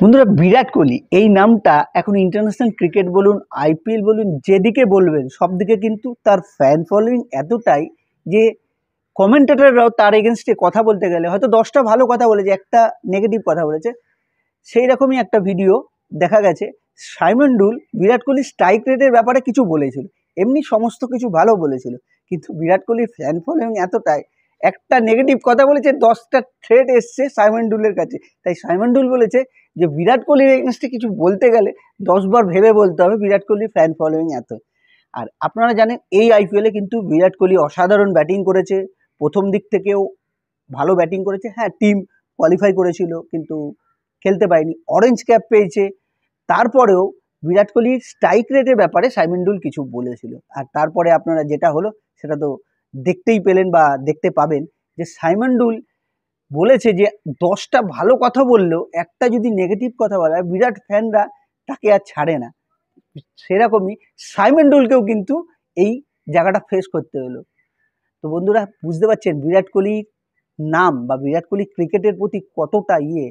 বন্ধুরা, বিরাট কোহলি, এই নামটা এখন ইন্টারন্যাশনাল ক্রিকেট বলুন আইপিএল বলুন, যেদিকে বলবেন সব দিকে কিন্তু তার ফ্যান ফলোয়িং এতটাই যে কমেন্টেটাররাও তার এগেনস্টে কথা বলতে গেলে, হয়তো দশটা ভালো কথা বলেছে, একটা নেগেটিভ কথা বলেছে। সেই রকমই একটা ভিডিও দেখা গেছে। সাইমন ডুল বিরাট কোহলির স্ট্রাইক রেটের ব্যাপারে কিছু বলেছিল, এমনি সমস্ত কিছু ভালো বলেছিল, কিন্তু বিরাট কোহলির ফ্যান ফলোয়িং এতটাই, একটা নেগেটিভ কথা বলেছে, দশটা থ্রেড এসছে সাইমন ডুলের কাছে। তাই সাইমন ডুল বলেছে যে বিরাট কোহলির এগেনস্টে কিছু বলতে গেলে দশবার ভেবে বলতে হবে বিরাট কোহলির ফ্যান ফলোয়িং এত। আর আপনারা জানেন এই আইপিএলে কিন্তু বিরাট কোহলি অসাধারণ ব্যাটিং করেছে, প্রথম দিক থেকেও ভালো ব্যাটিং করেছে। হ্যাঁ টিম কোয়ালিফাই করেছিল, কিন্তু খেলতে পারেনি। অরেঞ্জ ক্যাপ পেয়েছে। তারপরেও বিরাট কোহলির স্ট্রাইক রেটের ব্যাপারে সাইমন ডুল কিছু বলেছিল। আর তারপরে আপনারা যেটা হলো, সেটা তো দেখতেই পেলেন বা দেখতে পাবেন যে সাইমন ডুল বলেছে যে দশটা ভালো কথা বললেও একটা যদি নেগেটিভ কথা বলা হয়, বিরাট ফ্যানরা তাকে আর ছাড়ে না। সেরকমই সাইমন ডুলকেও কিন্তু এই জায়গাটা ফেস করতে হলো। তো বন্ধুরা, বুঝতে পারছেন বিরাট কোহলির নাম বা বিরাট কোহলি ক্রিকেটের প্রতি কতটা ইয়ে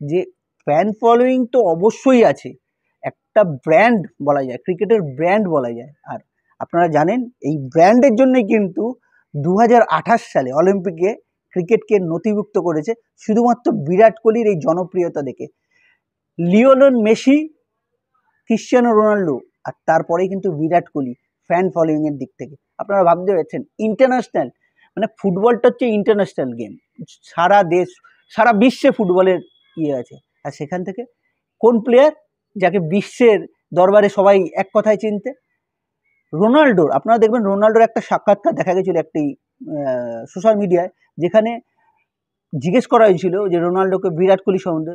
যে ফ্যান ফলোয়িং তো অবশ্যই আছে। একটা ব্র্যান্ড বলা যায়, ক্রিকেটের ব্র্যান্ড বলা যায়। আর আপনারা জানেন, এই ব্র্যান্ডের জন্যই কিন্তু দু হাজার আঠাশ সালে অলিম্পিকে ক্রিকেটকে নথিভুক্ত করেছে শুধুমাত্র বিরাট কোহলির এই জনপ্রিয়তা দেখে। লিওনন মেসি, ক্রিশ্চিয়ানো রোনাল্ডো আর তারপরেই কিন্তু বিরাট কোহলি ফ্যান ফলোয়িংয়ের দিক থেকে। আপনারা ভাবতে পারছেন ইন্টারন্যাশনাল মানে ফুটবলটা হচ্ছে ইন্টারন্যাশনাল গেম সারা দেশ, সারা বিশ্বে ফুটবলের ইয়ে আছে। আর সেখান থেকে কোন প্লেয়ার যাকে বিশ্বের দরবারে সবাই এক কথায় চিনতে? রোনাল্ডোর। আপনারা দেখবেন রোনাল্ডোর একটা সাক্ষাৎকার দেখা গেছিল একটি সোশ্যাল মিডিয়ায় যেখানে জিজ্ঞেস করা হয়েছিল যে রোনাল্ডোকে বিরাট কোহলি সম্বন্ধে।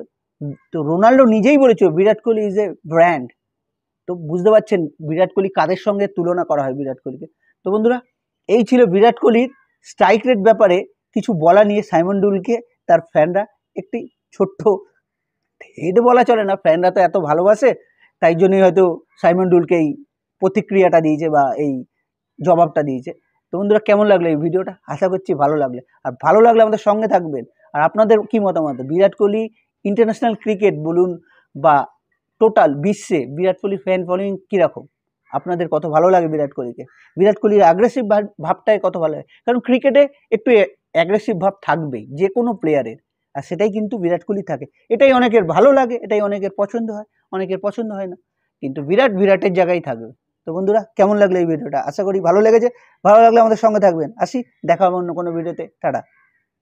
তো রোনাল্ডো নিজেই বলেছিল, Virat Kohli is a brand তো বুঝতে পারছেন, বিরাট কোহলি কাদের সঙ্গে তুলনা করা হয় বিরাট কোহলিকে? তো বন্ধুরা, এই ছিল বিরাট কোহলির স্ট্রাইক রেট ব্যাপারে কিছু বলা নিয়ে সাইমন ডুলকে, তার ফ্যানরা একটি ছোট্ট হেড বলা চলে না, ফ্যানরা তো এত ভালোবাসে, তাই জন্যই হয়তো সাইমন ডুলকে এই প্রতিক্রিয়াটা দিয়েছে বা এই জবাবটা দিয়েছে। তো বন্ধুরা, কেমন লাগল এই ভিডিওটা? আশা করছি ভালো লাগলে। আর ভালো লাগলে আমাদের সঙ্গে থাকবেন। আর আপনাদের কি মতামত? বিরাট কোহলি ইন্টারন্যাশনাল ক্রিকেট বলুন বা টোটাল বিশ্বে বিরাট কোহলি ফ্যান ফলোয়িং কীরকম? আপনাদের কত ভালো লাগে বিরাট কোহলিকে? বিরাট কোহলির অ্যাগ্রেসিভ ভাবটাই কত ভালো লাগে? কারণ ক্রিকেটে একটু অ্যাগ্রেসিভ ভাব থাকবেই, যে কোনো প্লেয়ারের আর সেটাই কিন্তু বিরাট কোহলি থাকে। এটাই অনেকের ভালো লাগে, এটাই অনেকের পছন্দ হয়, অনেকের পছন্দ হয় না। কিন্তু বিরাট, বিরাটের জায়গায় থাকবে। তো বন্ধুরা, কেমন লাগল এই ভিডিওটা? আশা করি ভালো লেগেছে। ভালো লাগলে আমাদের সঙ্গে থাকবেন। আসি, দেখা হবে অন্য কোনো ভিডিওতে। টাটা।